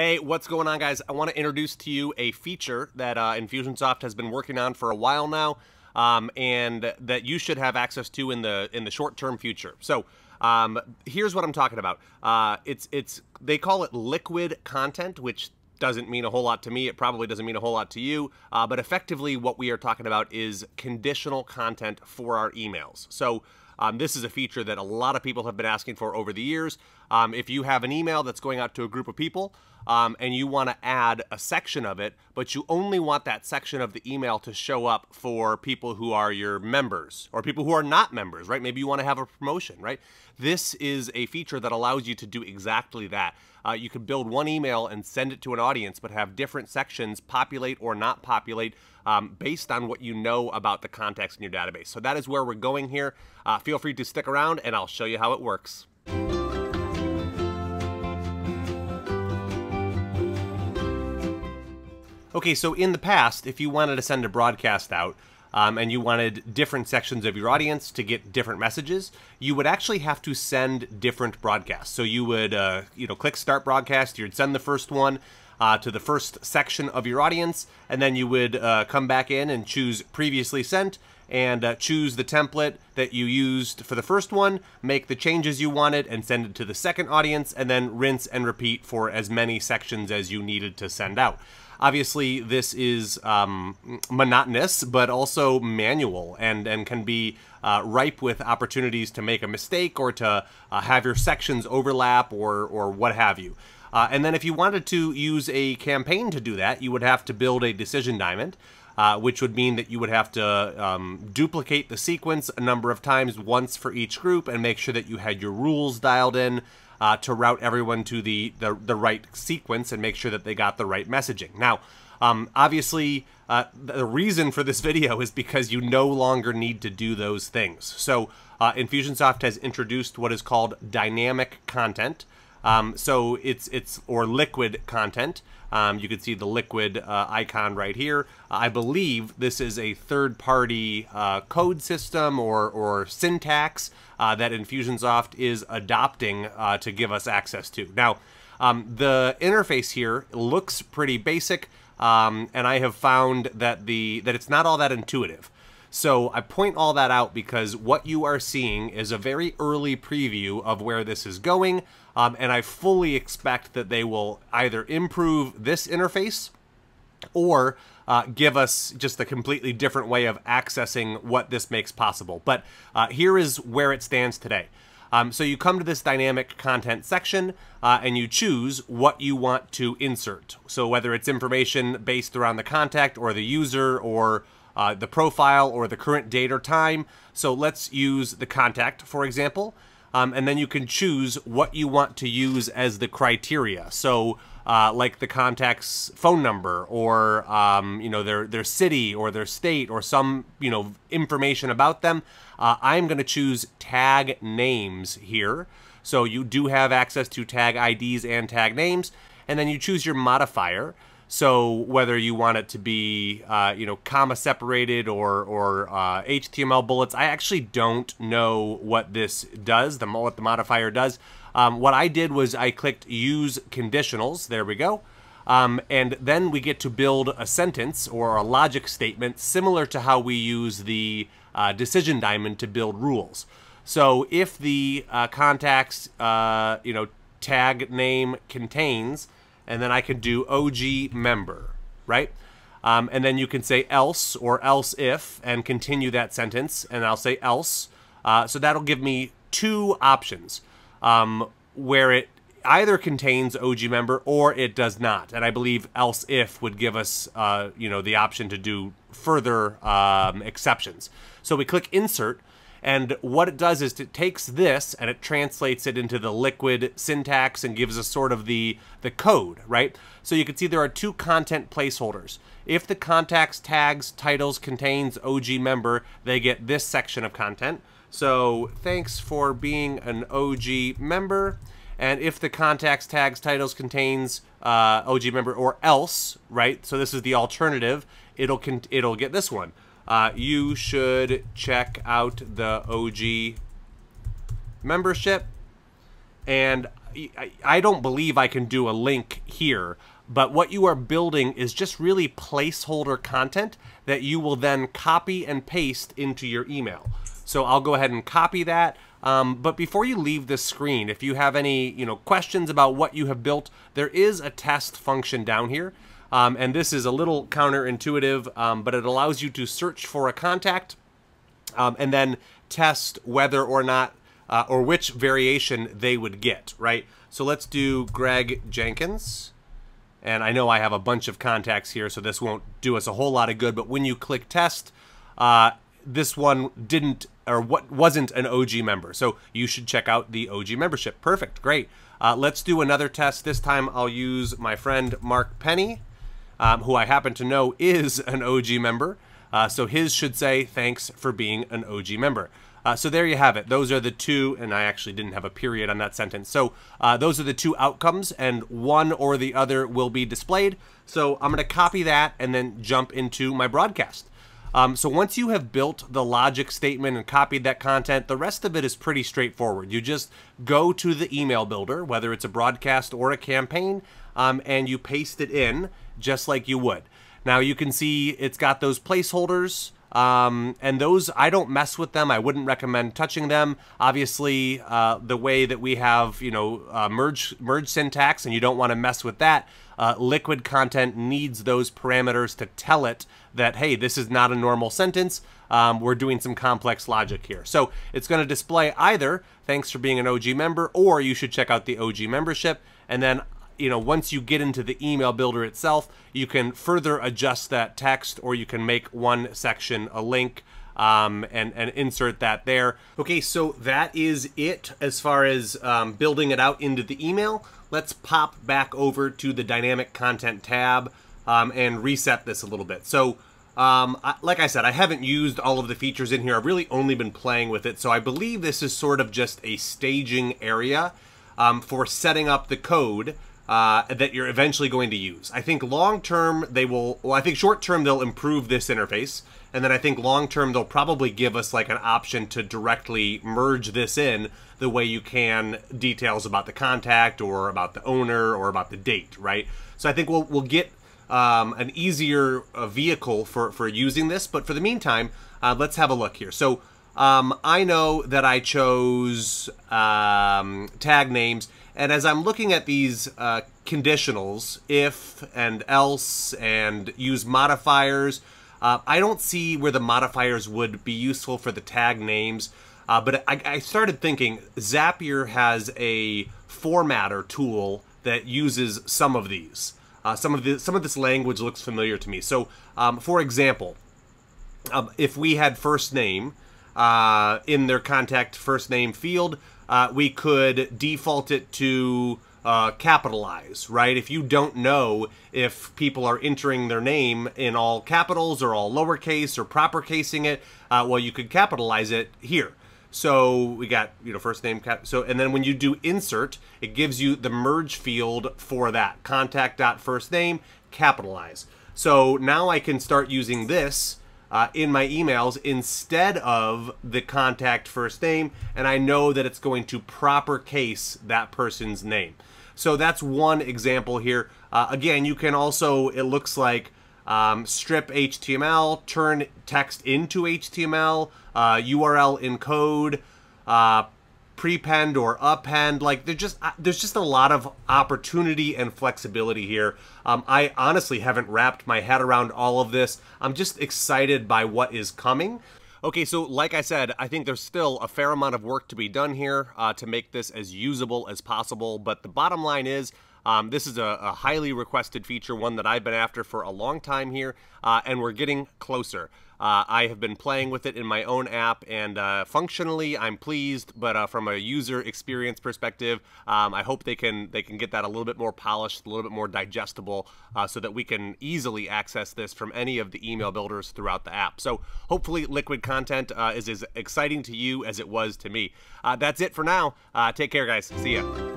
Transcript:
Hey, what's going on, guys? I want to introduce to you a feature that uh, Infusionsoft has been working on for a while now, um, and that you should have access to in the in the short-term future. So, um, here's what I'm talking about. Uh, it's it's they call it liquid content, which doesn't mean a whole lot to me. It probably doesn't mean a whole lot to you. Uh, but effectively, what we are talking about is conditional content for our emails. So um, this is a feature that a lot of people have been asking for over the years. Um, if you have an email that's going out to a group of people um, and you want to add a section of it, but you only want that section of the email to show up for people who are your members or people who are not members, right? Maybe you want to have a promotion, right? This is a feature that allows you to do exactly that. Uh, you could build one email and send it to an audience, but have different sections populate or not populate um, based on what you know about the context in your database. So that is where we're going here. Uh, feel free to stick around and I'll show you how it works. Okay, so in the past, if you wanted to send a broadcast out, um, and you wanted different sections of your audience to get different messages, you would actually have to send different broadcasts. So you would, uh, you know, click Start Broadcast. You'd send the first one uh, to the first section of your audience, and then you would uh, come back in and choose Previously Sent, and uh, choose the template that you used for the first one, make the changes you wanted, and send it to the second audience, and then rinse and repeat for as many sections as you needed to send out. Obviously, this is um, monotonous, but also manual and, and can be uh, ripe with opportunities to make a mistake or to uh, have your sections overlap or, or what have you. Uh, and then if you wanted to use a campaign to do that, you would have to build a decision diamond. Uh, which would mean that you would have to um, duplicate the sequence a number of times, once for each group, and make sure that you had your rules dialed in uh, to route everyone to the, the, the right sequence and make sure that they got the right messaging. Now, um, obviously, uh, the reason for this video is because you no longer need to do those things. So, uh, Infusionsoft has introduced what is called dynamic content. Um, so it's it's or liquid content. Um, you can see the liquid uh, icon right here. I believe this is a third-party uh, code system or, or syntax uh, that Infusionsoft is adopting uh, to give us access to. Now, um, the interface here looks pretty basic, um, and I have found that the that it's not all that intuitive. So I point all that out because what you are seeing is a very early preview of where this is going, um, and I fully expect that they will either improve this interface or uh, give us just a completely different way of accessing what this makes possible. But uh, here is where it stands today. Um, so you come to this dynamic content section uh, and you choose what you want to insert. So whether it's information based around the contact or the user or uh, the profile or the current date or time. So let's use the contact, for example. Um, and then you can choose what you want to use as the criteria. So, uh, like the contact's phone number, or um, you know their their city or their state, or some you know information about them. Uh, I'm going to choose tag names here. So you do have access to tag IDs and tag names, and then you choose your modifier. So whether you want it to be, uh, you know, comma separated or or uh, HTML bullets, I actually don't know what this does. The what the modifier does. Um, what I did was I clicked use conditionals. There we go. Um, and then we get to build a sentence or a logic statement similar to how we use the uh, decision diamond to build rules. So if the uh, contacts, uh, you know, tag name contains and then I can do OG member, right? Um, and then you can say else or else if and continue that sentence, and I'll say else. Uh, so that'll give me two options um, where it either contains OG member or it does not. And I believe else if would give us, uh, you know, the option to do further um, exceptions. So we click insert and what it does is it takes this and it translates it into the liquid syntax and gives us sort of the, the code, right? So you can see there are two content placeholders. If the contacts tags titles contains OG member, they get this section of content. So thanks for being an OG member. And if the contacts tags titles contains uh, OG member or else, right? So this is the alternative. It'll it'll get this one uh, you should check out the OG membership. And I don't believe I can do a link here, but what you are building is just really placeholder content that you will then copy and paste into your email. So I'll go ahead and copy that. Um, but before you leave this screen, if you have any you know questions about what you have built, there is a test function down here. Um, and this is a little counterintuitive, um, but it allows you to search for a contact um, and then test whether or not uh, or which variation they would get, right? So let's do Greg Jenkins. And I know I have a bunch of contacts here, so this won't do us a whole lot of good. But when you click test, uh, this one didn't or what wasn't an OG member. So you should check out the OG membership. Perfect, great. Uh, let's do another test. This time I'll use my friend Mark Penny, um, who I happen to know is an OG member. Uh, so his should say thanks for being an OG member. Uh, so there you have it. Those are the two, and I actually didn't have a period on that sentence. So uh, those are the two outcomes, and one or the other will be displayed. So I'm going to copy that and then jump into my broadcast. Um, so once you have built the logic statement and copied that content, the rest of it is pretty straightforward. You just go to the email builder, whether it's a broadcast or a campaign, um, and you paste it in just like you would. Now you can see it's got those placeholders. Um, and those, I don't mess with them. I wouldn't recommend touching them. Obviously, uh, the way that we have, you know, uh, merge merge syntax, and you don't want to mess with that. Uh, liquid content needs those parameters to tell it that, hey, this is not a normal sentence. Um, we're doing some complex logic here. So it's going to display either thanks for being an OG member, or you should check out the OG membership. And then you know, once you get into the email builder itself, you can further adjust that text or you can make one section a link um, and, and insert that there. Okay, so that is it as far as um, building it out into the email. Let's pop back over to the dynamic content tab um, and reset this a little bit. So um, I, like I said, I haven't used all of the features in here. I've really only been playing with it. So I believe this is sort of just a staging area um, for setting up the code uh, that you're eventually going to use. I think long term they will, well, I think short term they'll improve this interface. And then I think long term they'll probably give us like an option to directly merge this in the way you can details about the contact or about the owner or about the date, right? So I think we'll, we'll get um, an easier uh, vehicle for, for using this. But for the meantime, uh, let's have a look here. So um, I know that I chose um, tag names and as I'm looking at these uh, conditionals, if and else, and use modifiers, uh, I don't see where the modifiers would be useful for the tag names. Uh, but I, I, started thinking Zapier has a formatter tool that uses some of these. Uh, some of the some of this language looks familiar to me. So, um, for example, um, if we had first name uh, in their contact first name field, uh, we could default it to uh, capitalize, right? If you don't know if people are entering their name in all capitals or all lowercase or proper casing it, uh, well, you could capitalize it here. So we got, you know, first name, cap so, and then when you do insert, it gives you the merge field for that, contact dot first name, capitalize. So now I can start using this uh, in my emails instead of the contact first name, and I know that it's going to proper case that person's name. So that's one example here. Uh, again, you can also, it looks like, um, strip HTML, turn text into HTML, uh, URL encode, uh, prepend or append. Like there's just uh, there's just a lot of opportunity and flexibility here. Um, I honestly haven't wrapped my head around all of this. I'm just excited by what is coming. Okay, so like I said, I think there's still a fair amount of work to be done here uh, to make this as usable as possible. But the bottom line is, um, this is a, a, highly requested feature, one that I've been after for a long time here, uh, and we're getting closer. Uh, I have been playing with it in my own app, and uh, functionally, I'm pleased. But uh, from a user experience perspective, um, I hope they can they can get that a little bit more polished, a little bit more digestible, uh, so that we can easily access this from any of the email builders throughout the app. So hopefully, Liquid content uh, is as exciting to you as it was to me. Uh, that's it for now. take care, guys. See ya.